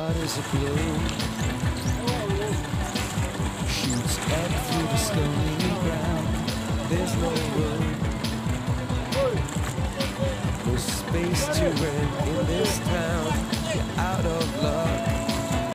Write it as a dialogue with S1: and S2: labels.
S1: heart is a blue. Shoots up through the stony ground. There's no room. No space to rent in this